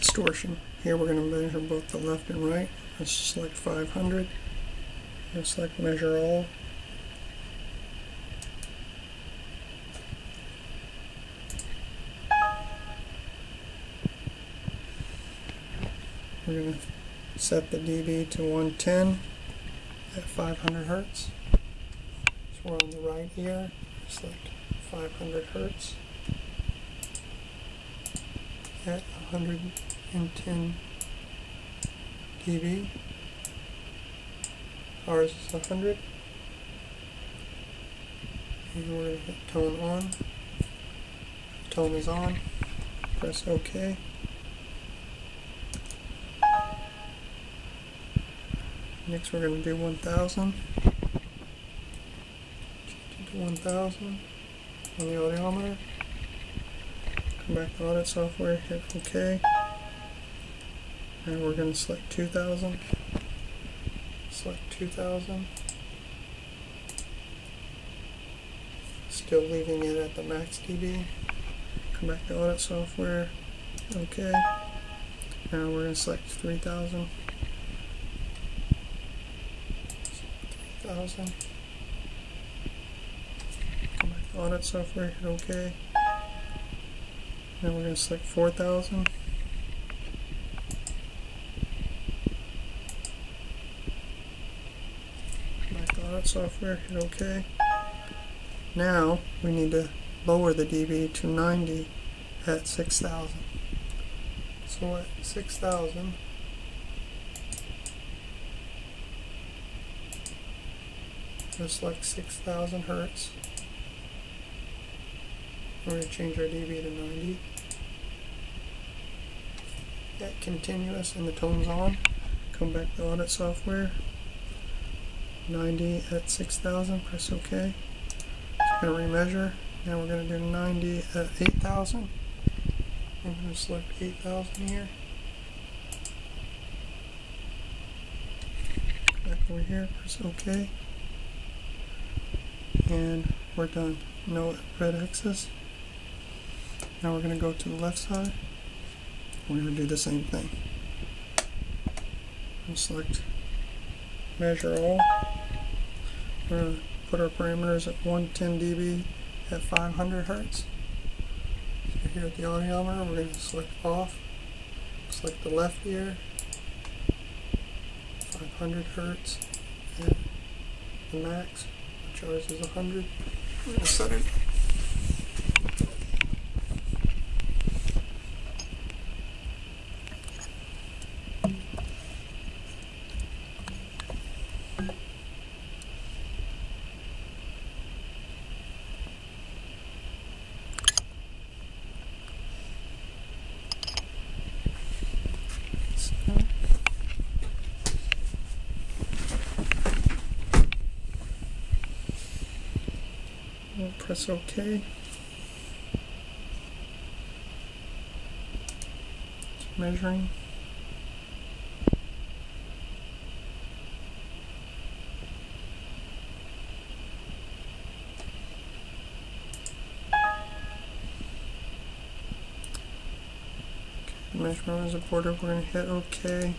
distortion. Here we're going to measure both the left and right. Let's select 500. And select measure all. We're going to set the dB to 110 at 500 hertz. So we're on the right here. Select 500 hertz at 110 dB. Ours is 100. And we're going to hit tone on. Tone is on. Press OK. Next we're going to do 1000. Change it to 1000 on the audiometer. Come back to audit software, hit OK. And we're going to select 2000. Select 2000. Still leaving it at the max dB. Come back to audit software. OK. Now we're going to select 3000. 3000. Come back to audit software, hit OK. Now we're going to select 4000. Audit software, hit OK. Now we need to lower the dB to 90 at 6000. So at 6000, just like 6000 hertz. We're going to change our dB to 90. Hit continuous and the tone's on. Come back to audit software. 90 at 6000, press OK. It's going to remeasure. Now we're going to do 90 at 8000. I'm going to select 8000 here. Back over here, press OK. And we're done. No red X's. Now we're going to go to the left side. We're going to do the same thing. And select measure all. We're going to put our parameters at 110 dB at 500 hertz. So here at the audiometer, we're going to select off. Select the left ear. 500 hertz at the max, which ours is 100. We're going to set it press OK. It's measuring. Measurement is aborted. We're going to hit OK.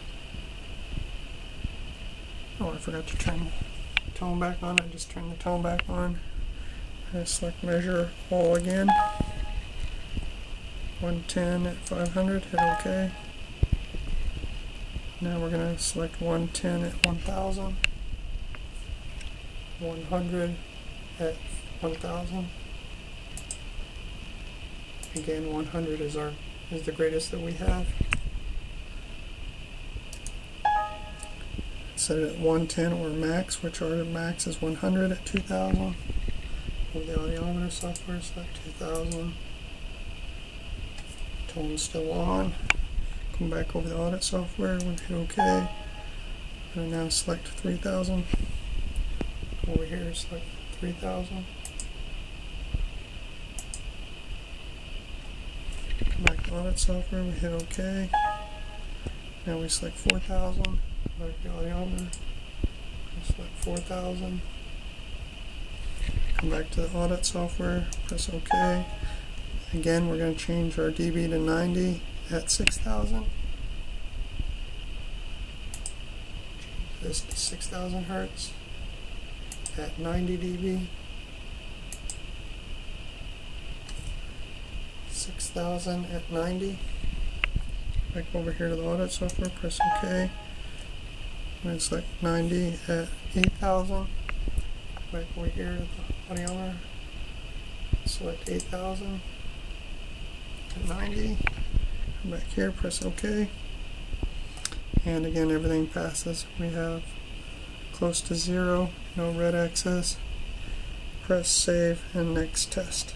Oh, I forgot to turn the tone back on. I just turned the tone back on. I select measure all again. 110 at 500, hit OK. Now we're going to select 110 at 1000. 100 at 1000. Again, 100 is our is the greatest that we have. Set it at 110 or max, which our max is 100 at 2000 of the audiometer software, select 2000. Tone's still on. Come back over the audit software, we hit OK. And now select 3000. Over here, select 3000. Come back to audit software, we hit OK. Now we select 4000. Back to the audiometer. Select 4000 come back to the audit software, press OK. Again, we're going to change our dB to 90 at 6000. This to 6000 hertz at 90 dB. 6000 at 90. Back over here to the audit software, press OK. And it's like 90 at 8000. Back over here to the. Select 8000 90. Come back here, press OK. And again, everything passes. We have close to zero, no red X's. Press save and next test.